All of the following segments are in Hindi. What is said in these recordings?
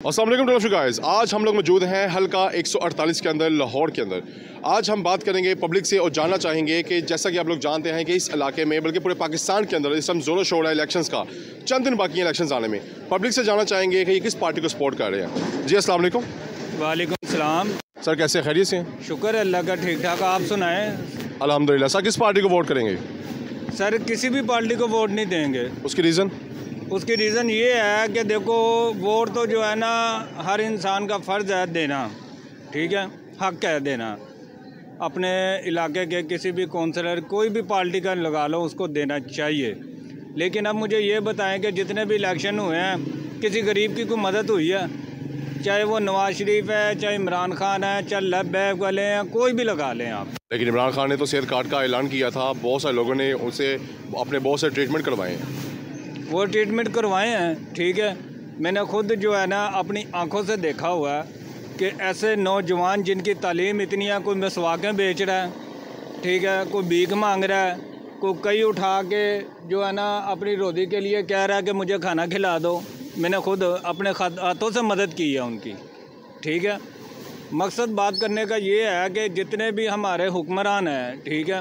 असलम गाइस आज हम लोग मौजूद हैं हल्का 148 के अंदर लाहौर के अंदर। आज हम बात करेंगे पब्लिक से और जानना चाहेंगे कि जैसा कि आप लोग जानते हैं कि इस इलाके में बल्कि पूरे पाकिस्तान के अंदर इस समय जोरों शोर है इलेक्शंस का। चंद दिन बाकी हैं इलेक्शंस आने में। पब्लिक से जानना चाहेंगे कि ये किस पार्टी को सपोर्ट कर रहे हैं। जी असल वालेकुम। सलाम। सर कैसे खैरियत से? हैं शुक्र है अल्लाह का ठीक ठाक आप सुनाएँ? अल्हम्दुलिल्लाह। सर किस पार्टी को वोट करेंगे? सर किसी भी पार्टी को वोट नहीं देंगे। उसकी रीज़न उसकी रीज़न ये है कि देखो, वोट तो जो है ना, हर इंसान का फ़र्ज़ है देना, ठीक है? हक है देना। अपने इलाके के किसी भी कौंसलर कोई भी पार्टी का लगा लो, उसको देना चाहिए। लेकिन अब मुझे ये बताएँ कि जितने भी इलेक्शन हुए हैं, किसी गरीब की कोई मदद हुई है? चाहे वो नवाज़ शरीफ है, चाहे इमरान खान है, चाहे लब बैग वाले हैं, कोई भी लगा लें आप। लेकिन इमरान खान ने तो सेहत कार्ड का ऐलान किया था, बहुत सारे लोगों ने उनसे अपने बहुत से ट्रीटमेंट करवाए हैं। वो ट्रीटमेंट करवाए हैं, ठीक है? मैंने खुद जो है ना, अपनी आँखों से देखा हुआ है कि ऐसे नौजवान जिनकी तालीम इतनी है, कोई मसवाकें बेच रहा है, ठीक है? कोई भीख मांग रहा है, कोई कई उठा के जो है ना, अपनी रोज़ी के लिए कह रहा है कि मुझे खाना खिला दो। मैंने खुद अपने हाथों से मदद की है उनकी, ठीक है? मकसद बात करने का ये है कि जितने भी हमारे हुक्मरान हैं, ठीक है?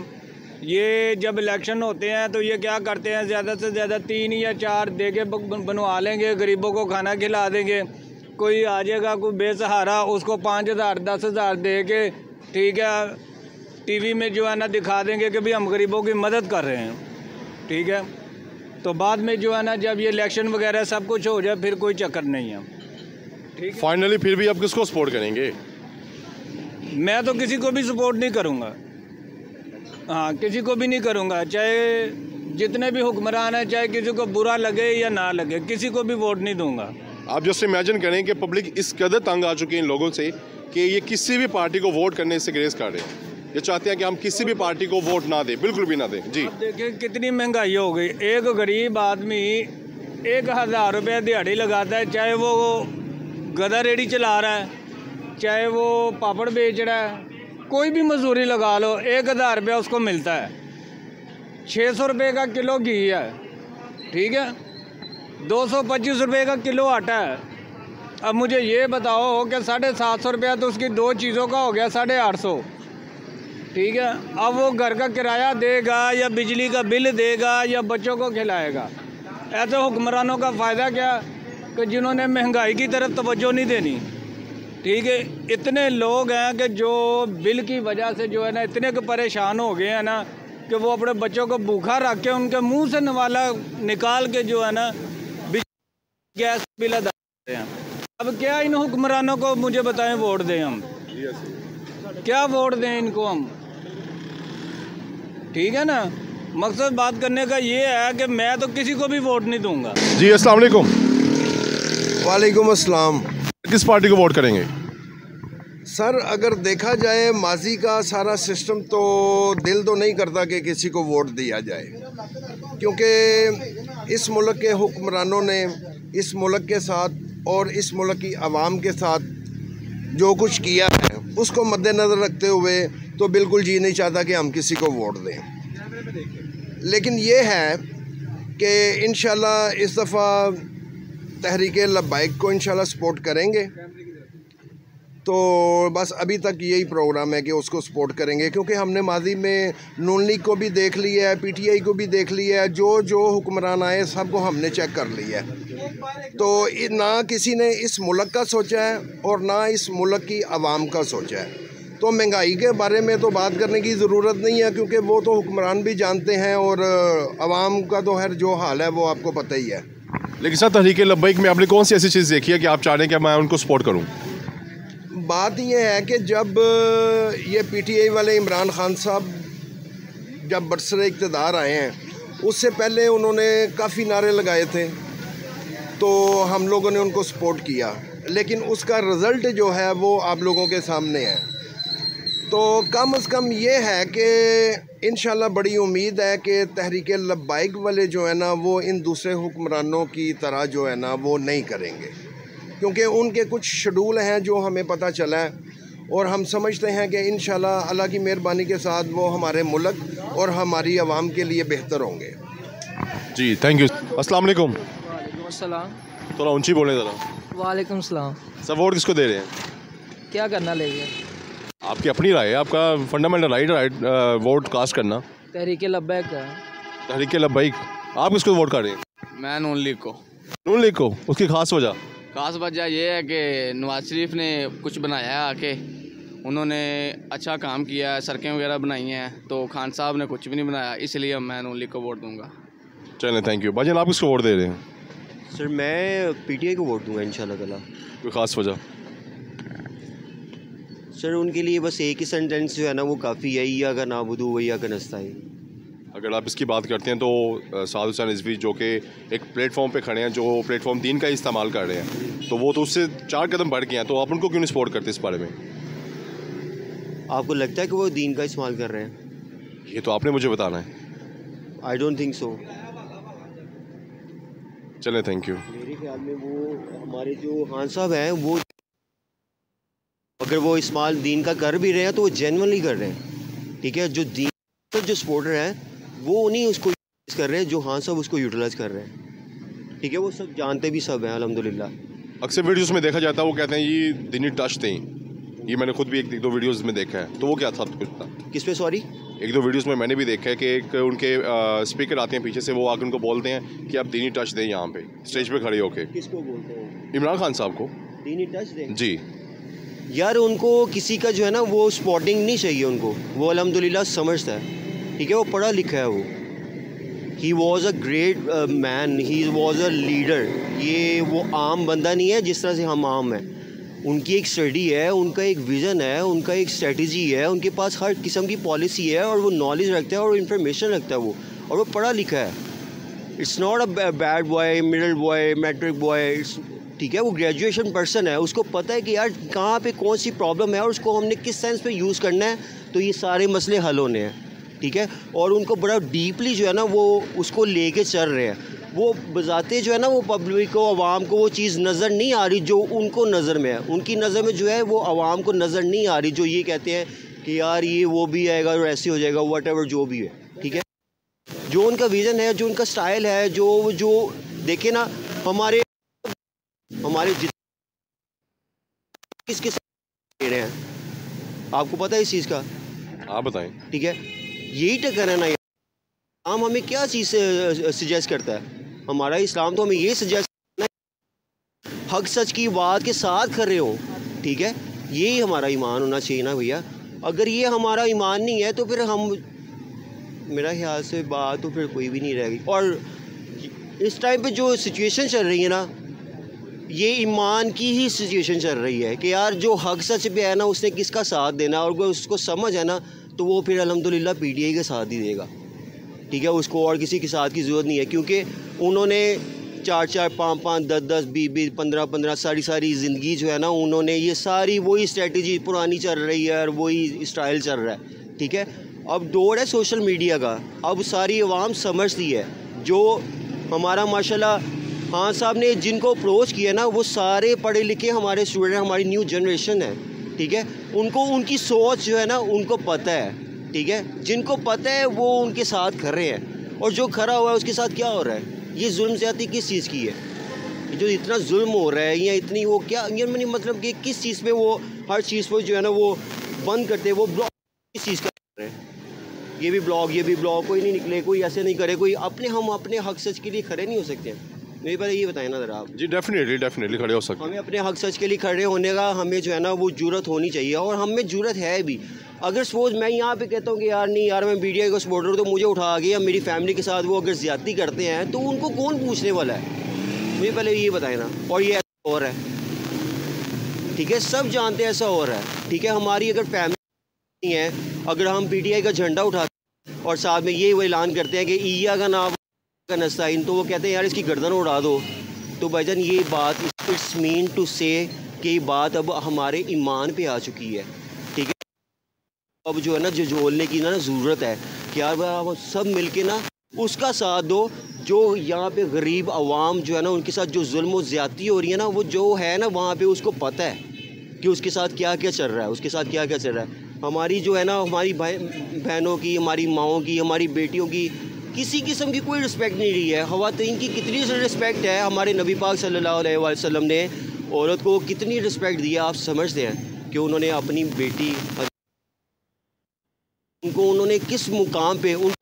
ये जब इलेक्शन होते हैं तो ये क्या करते हैं ज़्यादा से ज़्यादा तीन या चार दे के बनवा लेंगे गरीबों को खाना खिला देंगे। कोई आ जाएगा कोई बेसहारा उसको पाँच हज़ार दस हज़ार दे के ठीक है टीवी में जो है ना दिखा देंगे कि भाई हम गरीबों की मदद कर रहे हैं ठीक है। तो बाद में जो है ना जब ये इलेक्शन वगैरह सब कुछ हो जाए फिर कोई चक्कर नहीं है। ठीक फाइनली फिर भी आप किसको सपोर्ट करेंगे? मैं तो किसी को भी सपोर्ट नहीं करूँगा। हाँ किसी को भी नहीं करूँगा चाहे जितने भी हुक्मरान हैं चाहे किसी को बुरा लगे या ना लगे किसी को भी वोट नहीं दूँगा। आप जस्ट इमेजिन करें कि पब्लिक इस कदर तंग आ चुकी है इन लोगों से कि ये किसी भी पार्टी को वोट करने से ग्रेस कर रहे हैं। ये चाहते हैं कि हम किसी भी पार्टी को वोट ना दें बिल्कुल भी ना दें। जी। देखिए कितनी महँगाई हो गई। एक गरीब आदमी एक हज़ार रुपये दिहाड़ी लगाता है चाहे वो गदा रेडी चला रहा है चाहे वो पापड़ बेच रहा है। कोई भी मजदूरी लगा लो, एक हज़ार रुपया उसको मिलता है। छः सौ रुपये का किलो घी है, ठीक है? दो सौ पच्चीस रुपये का किलो आटा है। अब मुझे ये बताओ कि साढ़े सात सौ रुपया तो उसकी दो चीज़ों का हो गया, साढ़े आठ सौ। ठीक है? अब वो घर का किराया देगा या बिजली का बिल देगा या बच्चों को खिलाएगा? ऐसे हुक्मरानों का फ़ायदा क्या कि जिन्होंने महँगाई की तरफ़ तवज्जो नहीं देनी? ठीक है इतने लोग हैं कि जो बिल की वजह से जो है ना इतने के परेशान हो गए हैं ना कि वो अपने बच्चों को भूखा रख के उनके मुँह से नवाला निकाल के जो है ना गैस बिल अदा करते हैं। अब क्या इन हुक्मरानों को मुझे बताएँ वोट दें हम? क्या वोट दें इनको हम? ठीक है ना? मकसद बात करने का ये है कि मैं तो किसी को भी वोट नहीं दूँगा। जी अस्सलाम वालेकुम। वालेकुम अस्सलाम। किस पार्टी को वोट करेंगे? सर, अगर देखा जाए, माजी का सारा सिस्टम तो दिल तो नहीं करता कि किसी को वोट दिया जाए। क्योंकि इस मुल्क के हुक्मरानों ने, इस मुल्क के साथ और इस मुल्क की आवाम के साथ जो कुछ किया है, उसको मद्देनज़र रखते हुए तो बिल्कुल जी नहीं चाहता कि हम किसी को वोट दें। लेकिन ये है कि इन इस दफ़ा तहरीक लबाइक को इन सपोर्ट करेंगे। तो बस अभी तक यही प्रोग्राम है कि उसको सपोर्ट करेंगे, क्योंकि हमने माजी में नून लीग को भी देख लिया है, पीटीआई को भी देख लिया है, जो जो हुक्मरान आए, सबको हमने चेक कर लिया है। तो ना किसी ने इस मुल्क का सोचा है, और ना इस मुल्क की आवाम का सोचा है। तो महँगाई के बारे में तो बात करने की ज़रूरत नहीं है, क्योंकि वो तो हुक्मरान भी जानते हैं, और आवाम का तो हर जो हाल है, वो आपको पता ही है। लेकिन सर तहरीक लब्बैक में आपने कौन सी ऐसी चीज़ देखी है कि आप चाह रहे हैं कि मैं उनको सपोर्ट करूँ? बात यह है कि जब ये पीटीआई वाले इमरान खान साहब जब बरसर इकतदार आए हैं, उससे पहले उन्होंने काफ़ी नारे लगाए थे तो हम लोगों ने उनको सपोर्ट किया। लेकिन उसका रिज़ल्ट जो है, वो आप लोगों के सामने है। तो कम अज़ कम ये है कि इन बड़ी उम्मीद है कि तहरीक लब्बाइक वाले जो है ना, वो इन दूसरे हुक्मरानों की तरह जो है ना, वो नहीं करेंगे। क्योंकि उनके कुछ शेड्यूल हैं जो हमें पता चला है और हम समझते हैं कि इन अल्लाह की मेहरबानी के साथ वो हमारे मुल्क और हमारी आवाम के लिए बेहतर होंगे। जी थैंक यू अस्सलाम वालेकुम अस्सलाम। थोड़ा ऊँची बोले ज़रा। वालेकुम सलाम। सर वोट किसको दे रहे हैं? क्या करना लेके आपकी अपनी राय है आपका fundamental right right vote cast करना। तहरीक लब्बैक का। तहरीक लब्बाइक आप किसको वोट कर रहे हैं? मैं नून लीग को। नून लीग को उसकी खास वजह। खास वजह यह है कि नवाज़ शरीफ ने कुछ बनाया है आके। उन्होंने अच्छा काम किया है सड़कें वगैरह बनाई हैं तो खान साहब ने कुछ भी नहीं बनाया इसलिए मैं नून लीग को वोट दूँगा। चलें थैंक यू भाजन आप किसको वोट दे रहे हैं? सर मैं पीटीआई को वोट दूँगा इंशाल्लाह ताला कोई खास वजह? सर उनके लिए बस एक ही सेंटेंस जो है ना वो काफ़ी है या का नाबुदू वैया का नस्ताई अगर आप इसकी बात करते हैं तो साद हुसैन रिजवी जो कि एक प्लेटफॉर्म पे खड़े हैं जो प्लेटफॉर्म दीन का इस्तेमाल कर रहे हैं। तो वो तो उससे चार कदम बढ़ गए हैं तो आप उनको क्यों नहीं सपोर्ट करते इस बारे में? आपको लगता है कि वो दीन का इस्तेमाल कर रहे हैं? ये तो आपने मुझे बताना है। आई डोंट थिंक सो चलें थैंक यू मेरे ख्याल में वो हमारे जो खान साहब हैं वो अगर वो इस्तेमाल दीन का कर भी रहे हैं तो वो जेनवनली कर रहे हैं। ठीक है? जो दीन जो सपोर्टर हैं वो नहीं उसको यूटिलाइज कर रहे हैं जो हाँ सब उसको यूटिलाइज कर रहे हैं। ठीक है वो सब जानते भी सब हैं अल्हम्दुलिल्लाह। अक्सर वीडियोस में देखा जाता है वो कहते हैं ये दीनी टच थे ये मैंने खुद भी एक दो वीडियोस में देखा है। तो वो क्या था कुछ था किस पे सॉरी एक दो वीडियोस में मैंने भी देखा है कि एक उनके स्पीकर आते हैं पीछे से वो आकर उनको बोलते हैं कि आप दीनी टच दें यहाँ पे स्टेज पे खड़े होके। किसको बोलते हैं? इमरान खान साहब को। दीनी टच दें? जी। यार उनको किसी का जो है ना वो स्पॉटिंग नहीं चाहिए उनको। वो अल्हम्दुलिल्लाह समझता है। ठीक है, वो पढ़ा लिखा है वो। He was a great man he was a leader ये वो आम बंदा नहीं है जिस तरह से हम आम हैं। उनकी एक स्टडी है, उनका एक विज़न है, उनका एक स्ट्रेटजी है, उनके पास हर किस्म की पॉलिसी है और वो नॉलेज रखता है और इन्फॉर्मेशन रखता है वो। और वो पढ़ा लिखा है। It's not a bad boy middle boy matric boy ठीक है, वो ग्रेजुएशन पर्सन है। उसको पता है कि यार कहाँ पे कौन सी प्रॉब्लम है और उसको हमने किस सेंस पे यूज़ करना है तो ये सारे मसले हल होने हैं। ठीक है? और उनको बड़ा डीपली जो है ना वो उसको ले लेके चल रहे हैं। वो बजाते जो है ना वो पब्लिक को आवाम को वो चीज़ नज़र नहीं आ रही जो उनको नज़र में है। उनकी नज़र में जो है वो आवाम को नज़र नहीं आ रही जो ये कहते हैं कि यार ये वो भी आएगा और ऐसे हो जाएगा वट एवर जो भी है। ठीक है? जो उनका विज़न है जो उनका स्टाइल है जो जो देखे ना हमारे हमारे किस किस दे रहे हैं? आपको पता है इस चीज़ का? आप बताएँ। ठीक है? यही टक्कर है ना। इस्लाम हमें क्या चीज़ सजेस्ट करता है? हमारा इस्लाम तो हमें ये सजेस्ट हक सच की बात के साथ कर रहे हो, ठीक है? यही हमारा ईमान होना चाहिए ना भैया। अगर ये हमारा ईमान नहीं है तो फिर हम, मेरा ख्याल से बात तो फिर कोई भी नहीं रहेगी। और इस टाइम पे जो सिचुएशन चल रही है ना, ये ईमान की ही सिचुएशन चल रही है कि यार जो हक सच पे है ना, उसने किसका साथ देना और उसको समझ है ना तो वो फिर अल्हम्दुलिल्लाह पीटीआई के साथ ही देगा। ठीक है? उसको और किसी के साथ की ज़रूरत नहीं है, क्योंकि उन्होंने चार चार पाँच पाँच दस दस बीस बीस पंद्रह पंद्रह सारी सारी ज़िंदगी जो है ना, उन्होंने ये सारी वही स्ट्रेटजी पुरानी चल रही है और वही स्टाइल चल रहा है। ठीक है? अब दौर है सोशल मीडिया का। अब सारी आवाम समझती है। जो हमारा माशाल्लाह खान साहब ने जिनको अप्रोच किया ना, वो सारे पढ़े लिखे हमारे स्टूडेंट हमारी न्यू जनरेशन है। ठीक है? उनको, उनकी सोच जो है ना, उनको पता है, ठीक है? जिनको पता है, वो उनके साथ खड़े हैं। और जो खड़ा हुआ है, उसके साथ क्या हो रहा है? ये जुल्म ज़्यादा किस चीज़ की है? जो इतना जुल्म हो रहा है, या इतनी वो क्या, ये मैंने मतलब कि किस चीज़ पे वो, हर चीज़ पर जो है ना, वो बंद करते हैं, वो ब्लॉक किस चीज़ का कर रहे हैं? ये भी ब्लॉग ये भी ब्लॉग कोई नहीं निकले, कोई ऐसे नहीं करे, कोई अपने, हम अपने हक सच के लिए खड़े नहीं हो सकते। मेरे पहले ये बताएँ ना ज़रा आप। जी डेफिनेटली डेफिनेटली खड़े हो सकते हमें अपने हक सच के लिए खड़े होने का हमें जो है ना वो ज़रूरत होनी चाहिए और हमें ज़रूरत है भी। अगर सपोज़ मैं यहाँ पे कहता हूँ कि यार नहीं यार मैं मीडिया का सपोर्टर तो मुझे उठा के या मेरी फैमिली के साथ वो अगर ज़्यादती करते हैं तो उनको कौन पूछने वाला है? मुझे पहले ये बताएँ ना और ये ऐसा और है। ठीक है सब जानते हैं ऐसा और है। ठीक है हमारी अगर फैमिली है अगर हम पीटीआई का झंडा उठाते हैं और साथ में ये वो ऐलान करते हैं कि ईया का नाम नस्ताइन तो वो कहते हैं, यार, इसकी गर्दन उड़ा दो। तो भाईजान, ये बात इट्स मीन टू से कि बात अब हमारे ईमान पे आ चुकी है, ठीक है? अब जो है ना झोलने की ना ज़रूरत है कि यार आप सब मिल के ना, उसका साथ दो, जो यहाँ पे गरीब आवाम जो है ना, उनके साथ जो जुल्म व ज़्यादती हो रही है ना, वो जो है ना, वहाँ पे उसको पता है कि उसके साथ क्या क्या चल रहा है, उसके साथ क्या क्या चल रहा है। हमारी जो है ना, हमारी बहनों की, हमारी माओं की, हमारी बेटियों की किसी किस्म की कोई रिस्पेक्ट नहीं रही है। खवातीन की कितनी रिस्पेक्ट है, हमारे नबी पाक सल्लल्लाहु अलैहि वसल्लम ने औरत को कितनी रिस्पेक्ट दी है, आप समझते हैं कि उन्होंने अपनी बेटी, उनको उन्होंने किस मुकाम पे उन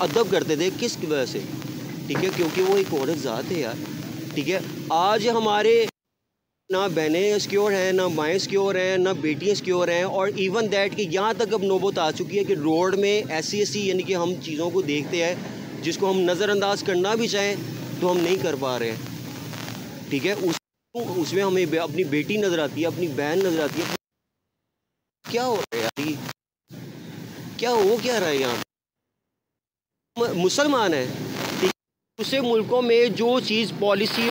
अदब करते थे, किस वजह से? ठीक है, क्योंकि वो एक औरत ज़ात है यार। ठीक है, आज हमारे ना बहनें सिक्योर हैं, ना माएँ सिक्योर हैं, ना बेटियाँ सिक्योर हैं और इवन दैट कि यहाँ तक अब नौबत आ चुकी है कि रोड में ऐसी ऐसी यानी कि हम चीज़ों को देखते हैं जिसको हम नज़रअंदाज करना भी चाहें तो हम नहीं कर पा रहे ठीक है? उस, उसमें हमें अपनी बेटी नज़र आती है, अपनी बहन नज़र आती है। क्या हो रहा है यार क्या हो क्या रहा है यहाँ? मुसलमान है। है? दूसरे मुल्कों में जो चीज़ पॉलिसी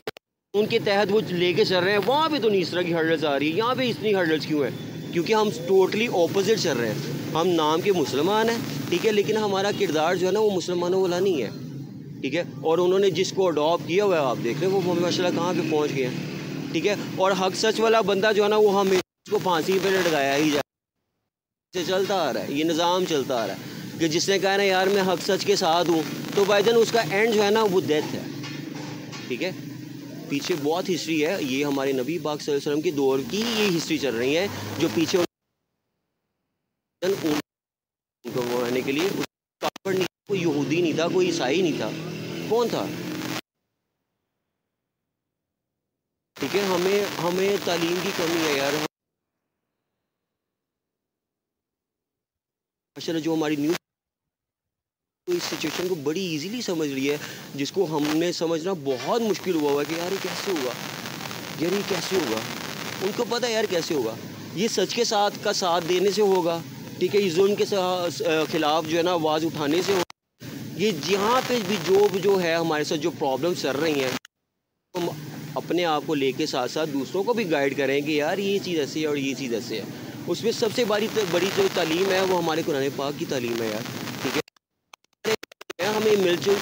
उनके तहत वो लेके चल रहे हैं। वहाँ पे तो नहीं इस तरह की हर्डल्स आ रही है। यहाँ पे इतनी हर्डल्स क्यों है? क्योंकि हम टोटली ऑपोजिट चल रहे हैं। हम नाम के मुसलमान हैं, ठीक है? लेकिन हमारा किरदार जो है ना, वो मुसलमानों वाला नहीं है, ठीक है? और उन्होंने जिसको अडॉप्ट किया हुआ है, आप देख रहे हैं, वो माशाल्लाह कहाँ पर पहुँच गए हैं, ठीक है? और हक सच वाला बंदा जो है ना, वो हमें उसको फांसी पर लटकाया ही जाए से चलता आ रहा है। ये निज़ाम चलता आ रहा है कि जिसने कहा ना, यार, मैं हक सच के साथ हूँ। तो भाईजान उसका एंड जो है ना, वो डेथ है, ठीक है? पीछे बहुत हिस्ट्री है। ये हमारे नबी अलैहि वसल्लम के दौर की ये हिस्ट्री चल रही है, जो पीछे उनको रहने के लिए नहीं कोई यहूदी नहीं था, कोई ईसाई नहीं था। कौन था? ठीक है, हमें हमें तालीम की कमी है यार। जो हमारी न्यूज़ तो इस सिचुएशन को बड़ी इजीली समझ रही है, जिसको हमने समझना बहुत मुश्किल हुआ हुआ कि यार ये कैसे होगा? यार ये कैसे होगा? उनको पता है यार कैसे होगा? ये सच के साथ का साथ देने से होगा, ठीक है? इस जुल्म के खिलाफ जो है ना आवाज़ उठाने से होगा ये जहाँ पे भी जो जो है हमारे साथ जो प्रॉब्लम चल रही हैं, हम अपने आप को लेके साथ साथ दूसरों को भी गाइड करें कि यार ये चीज़ ऐसी है और ये चीज़ ऐसे है। उसमें सबसे बड़ी बड़ी जो तालीम है वो हमारे कुरान पाक की तालीम है यार। हमें मिलजुल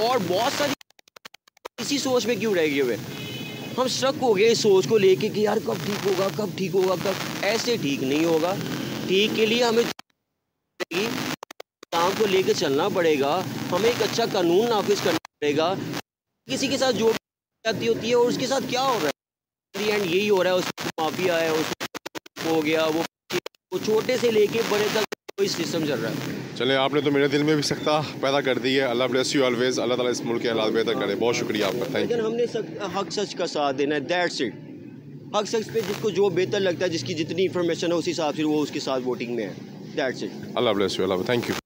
और बहुत सारी इसी सोच में क्यों रह गए हुए? हम शक हो गए इस सोच को लेके कि यार कब ठीक होगा, कब ठीक होगा, कब ऐसे ठीक नहीं होगा। ठीक के लिए हमें काम को लेके चलना पड़ेगा। हमें एक अच्छा कानून नाफिज करना पड़ेगा। किसी के साथ जो जाती होती है और उसके साथ क्या हो रहा है? एंड यही हो रहा है, उसमें माफिया है, उसमें हो गया, वो वो छोटे से लेके बड़े तक कोई सिस्टम चल रहा है। चलें आपने तो मेरे दिल में भी सख्ता पैदा कर दी है। Allah bless you always Allah ताला इस मुल्क के हालात बेहतर करे। बहुत शुक्रिया आपका। थैंक यू हमने हक सच का साथ देना है। दैट्स इट हक सच पे जिसको जो बेहतर लगता है जिसकी जितनी इन्फॉर्मेशन है उसी हिसाब से वो उसके साथ वोटिंग में है। That's it Allah bless you Allah thank you